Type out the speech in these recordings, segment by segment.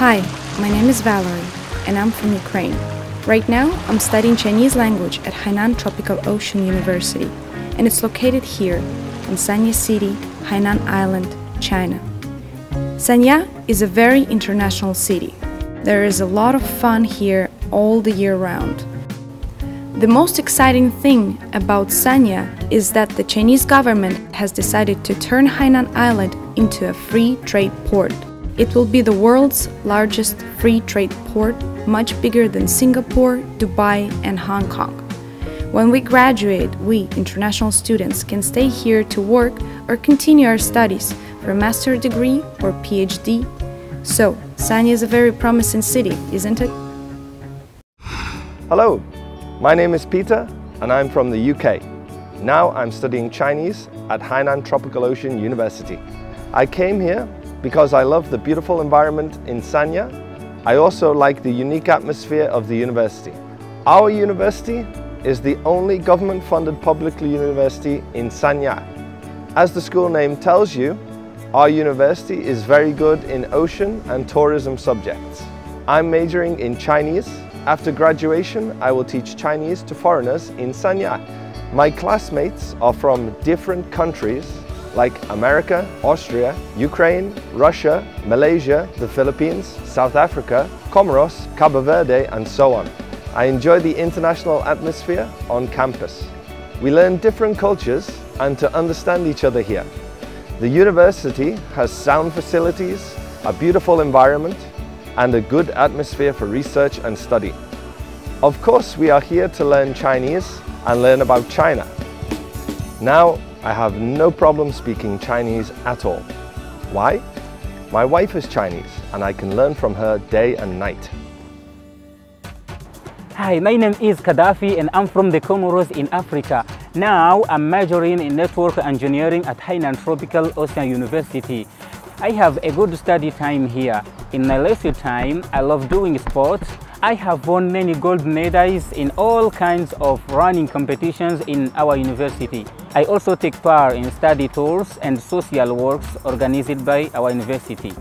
Hi, my name is Valerie, and I'm from Ukraine. Right now, I'm studying Chinese language at Hainan Tropical Ocean University, and it's located here in Sanya City, Hainan Island, China. Sanya is a very international city. There is a lot of fun here all the year round. The most exciting thing about Sanya is that the Chinese government has decided to turn Hainan Island into a free trade port. It will be the world's largest free trade port, much bigger than Singapore, Dubai, and Hong Kong. When we graduate, we, international students, can stay here to work or continue our studies for a master degree or PhD. So, Sanya is a very promising city, isn't it? Hello, my name is Peter and I'm from the UK. Now I'm studying Chinese at Hainan Tropical Ocean University. I came here because I love the beautiful environment in Sanya. I also like the unique atmosphere of the university. Our university is the only government-funded public university in Sanya. As the school name tells you, our university is very good in ocean and tourism subjects. I'm majoring in Chinese. After graduation, I will teach Chinese to foreigners in Sanya. My classmates are from different countries like America, Austria, Ukraine, Russia, Malaysia, the Philippines, South Africa, Comoros, Cabo Verde and so on. I enjoy the international atmosphere on campus. We learn different cultures and to understand each other here. The university has sound facilities, a beautiful environment and a good atmosphere for research and study. Of course, we are here to learn Chinese and learn about China. Now, I have no problem speaking Chinese at all. Why? My wife is Chinese and I can learn from her day and night. Hi, my name is Gaddafi and I'm from the Comoros in Africa. Now I'm majoring in network engineering at Hainan Tropical Ocean University. I have a good study time here. In my leisure time, I love doing sports I have won many gold medals in all kinds of running competitions in our university. I also take part in study tours and social works organized by our university.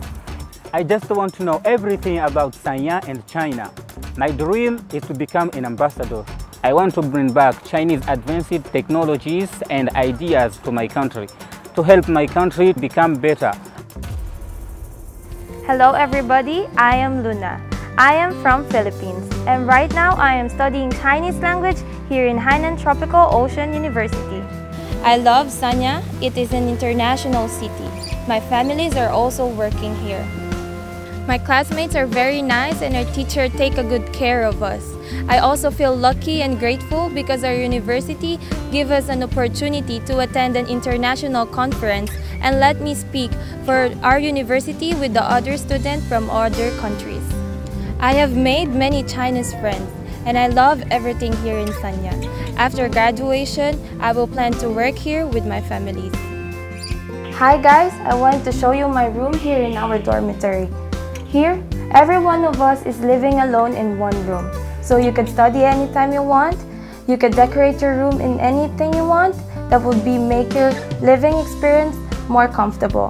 I just want to know everything about Sanya and China. My dream is to become an ambassador. I want to bring back Chinese advanced technologies and ideas to my country to help my country become better. Hello everybody, I am Luna. I am from Philippines and right now I am studying Chinese language here in Hainan Tropical Ocean University. I love Sanya. It is an international city. My families are also working here. My classmates are very nice and our teacher take a good care of us. I also feel lucky and grateful because our university give us an opportunity to attend an international conference and let me speak for our university with the other students from other countries. I have made many Chinese friends and I love everything here in Sanya. After graduation, I will plan to work here with my families. Hi guys, I wanted to show you my room here in our dormitory. Here, every one of us is living alone in one room. So you can study anytime you want, you can decorate your room in anything you want that would be make your living experience more comfortable.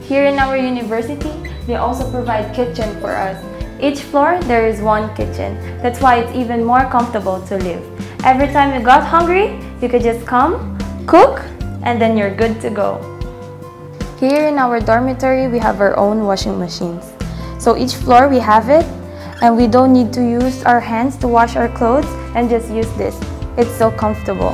Here in our university, they also provide kitchen for us. Each floor, there is one kitchen. That's why it's even more comfortable to live. Every time you got hungry, you could just come, cook, and then you're good to go. Here in our dormitory, we have our own washing machines. So each floor we have it, and we don't need to use our hands to wash our clothes and just use this. It's so comfortable.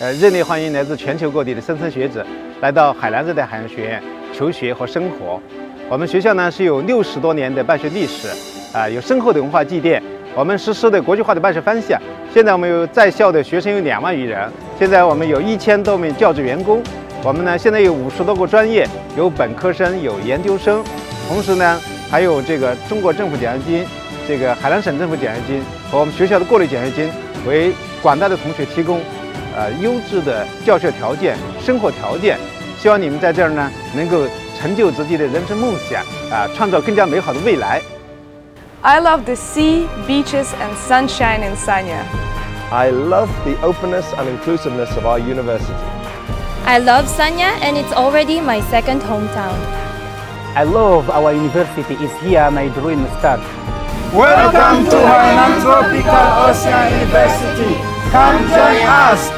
呃，热烈欢迎来自全球各地的莘莘学子来到海南热带海洋学院 求学和生活。我们学校呢是有六十多年的办学历史，啊，有深厚的文化积淀。我们实施的国际化的办学方向。现在我们有在校的学生有两万余人，现在我们有一千多名教职员工。我们呢现在有五十多个专业，有本科生，有研究生，同时呢还有这个中国政府奖学金、这个海南省政府奖学金和我们学校的各类奖学金，为广大的同学提供。呃优质的教学条件、生活条件，希望你们在这儿呢能够成就自己的人生梦想啊，创造更加美好的未来。I love the sea, beaches and sunshine in Sanya. I love the openness and inclusiveness of our university. I love Sanya and it's already my second hometown. I love our university. It's here my dream starts. Welcome to Hainan Tropical Ocean University. Come join us